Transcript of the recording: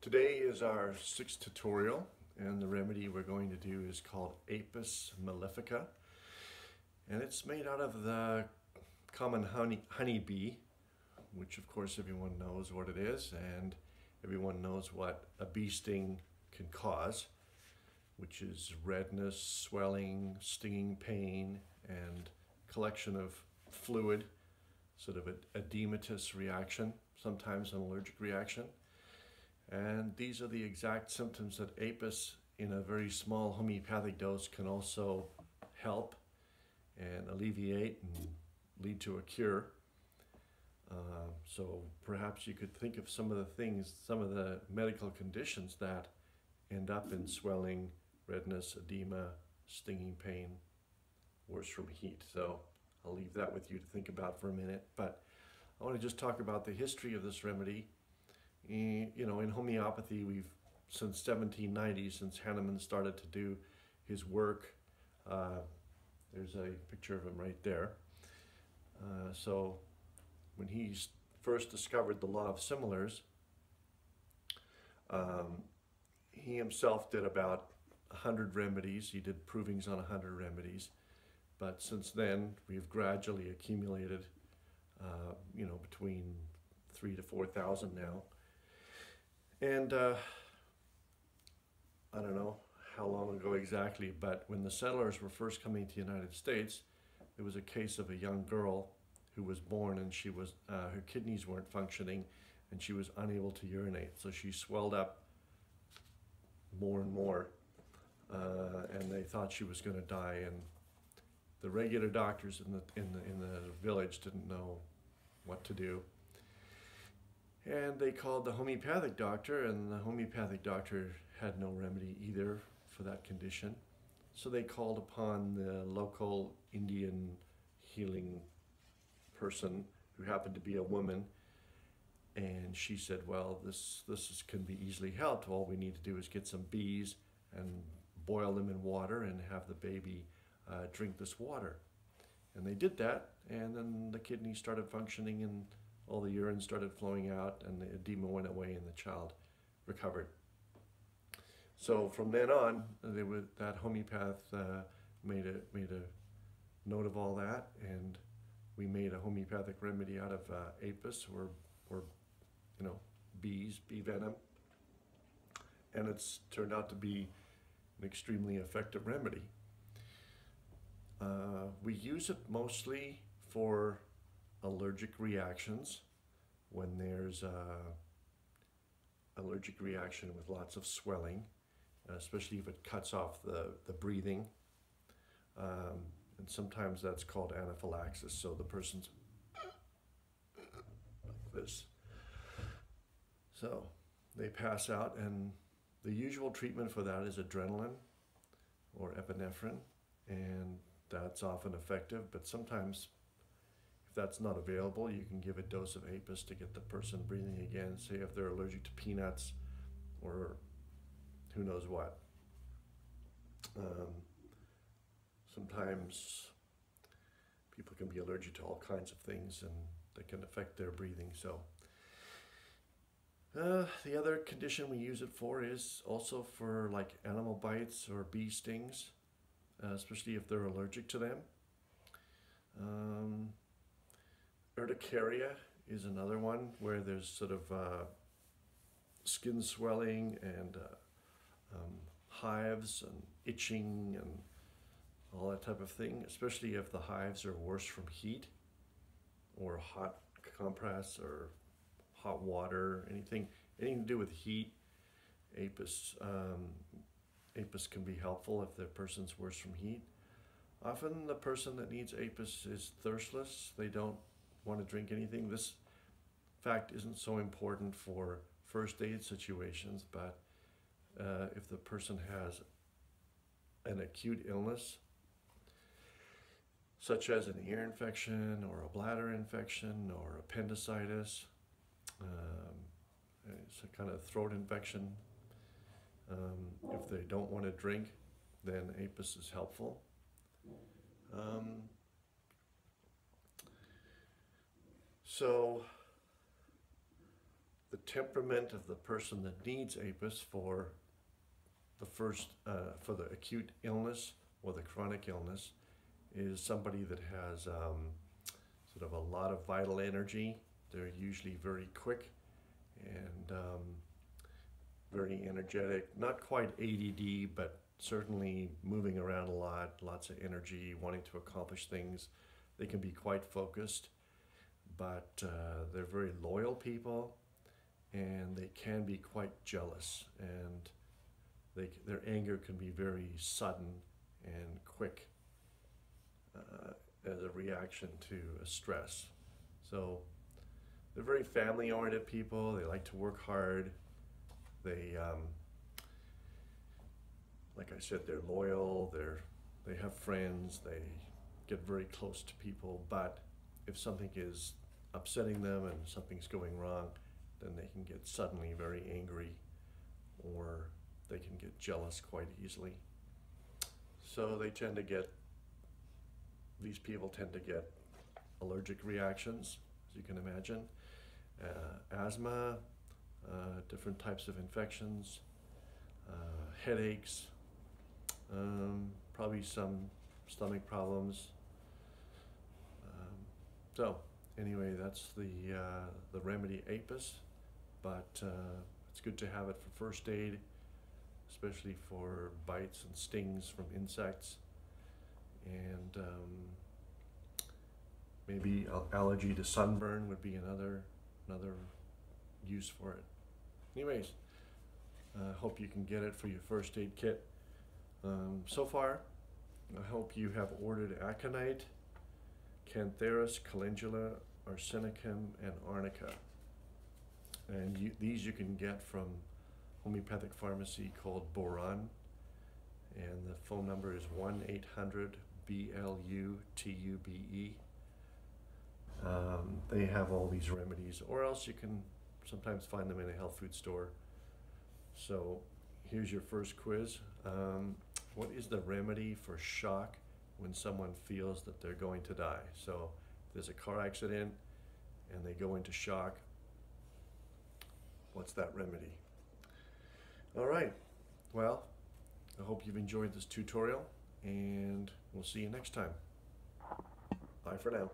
Today is our sixth tutorial and the remedy we're going to do is called Apis mellifica and it's made out of the common honey honeybee which of course everyone knows what it is and everyone knows what a bee sting can cause which is redness, swelling, stinging pain and collection of fluid sort of an edematous reaction sometimes an allergic reaction and these are the exact symptoms that Apis in a very small homeopathic dose can also help and alleviate and lead to a cure. Uh, so perhaps you could think of some of the things, some of the medical conditions that end up in swelling, redness, edema, stinging pain, worse from heat. So I'll leave that with you to think about for a minute. But I want to just talk about the history of this remedy you know, in homeopathy, we've since 1790, since Hahnemann started to do his work. Uh, there's a picture of him right there. Uh, so when he first discovered the law of similars, um, he himself did about 100 remedies. He did provings on 100 remedies. But since then, we've gradually accumulated, uh, you know, between three to 4,000 now. And uh, I don't know how long ago exactly, but when the settlers were first coming to the United States, there was a case of a young girl who was born and she was uh, her kidneys weren't functioning and she was unable to urinate. So she swelled up more and more uh, and they thought she was going to die and the regular doctors in the, in the, in the village didn't know what to do. And they called the homeopathic doctor, and the homeopathic doctor had no remedy either for that condition. So they called upon the local Indian healing person who happened to be a woman. And she said, well, this, this is, can be easily helped. All we need to do is get some bees and boil them in water and have the baby uh, drink this water. And they did that, and then the kidney started functioning and all the urine started flowing out and the edema went away and the child recovered. So from then on, they would, that homeopath uh, made, a, made a note of all that and we made a homeopathic remedy out of uh, apis or, or, you know, bees, bee venom. And it's turned out to be an extremely effective remedy. Uh, we use it mostly for allergic reactions when there's a allergic reaction with lots of swelling, especially if it cuts off the, the breathing. Um, and sometimes that's called anaphylaxis. So the person's like this. So they pass out and the usual treatment for that is adrenaline or epinephrine and that's often effective, but sometimes that's not available, you can give a dose of Apis to get the person breathing again, say if they're allergic to peanuts or who knows what. Um, sometimes people can be allergic to all kinds of things and that can affect their breathing. So uh, the other condition we use it for is also for like animal bites or bee stings, uh, especially if they're allergic to them. Um, urticaria is another one where there's sort of uh, skin swelling and uh, um, hives and itching and all that type of thing, especially if the hives are worse from heat or hot compress or hot water, anything, anything to do with heat. Apis, um, apis can be helpful if the person's worse from heat. Often the person that needs apis is thirstless. They don't want to drink anything. This fact isn't so important for first aid situations, but uh, if the person has an acute illness, such as an ear infection or a bladder infection or appendicitis, um, it's a kind of throat infection. Um, if they don't want to drink, then APIS is helpful. Um, So the temperament of the person that needs APIS for the first, uh, for the acute illness or the chronic illness is somebody that has um, sort of a lot of vital energy. They're usually very quick and um, very energetic, not quite ADD, but certainly moving around a lot, lots of energy, wanting to accomplish things. They can be quite focused, but uh, they're very loyal people and they can be quite jealous and they, their anger can be very sudden and quick uh, as a reaction to a stress. So they're very family oriented people. They like to work hard. They, um, like I said, they're loyal. They're, they have friends. They get very close to people. But if something is upsetting them and something's going wrong, then they can get suddenly very angry or they can get jealous quite easily. So they tend to get, these people tend to get allergic reactions, as you can imagine, uh, asthma, uh, different types of infections, uh, headaches, um, probably some stomach problems. Um, so anyway, that's the uh, the remedy APIS, but uh, it's good to have it for first aid, especially for bites and stings from insects, and um, maybe allergy to sunburn would be another another use for it. Anyways, I hope you can get it for your first aid kit. Um, so far, I hope you have ordered aconite, cantharis, calendula, arsenicum, and arnica. And you, these you can get from homeopathic pharmacy called Boiron. And the phone number is 1 800 BLUTUBE. Um, they have all these remedies, or else you can sometimes find them in a health food store. So here's your first quiz. Um, what is the remedy for shock when someone feels that they're going to die? So there's a car accident and they go into shock, what's that remedy? All right, well, I hope you've enjoyed this tutorial and we'll see you next time. Bye for now.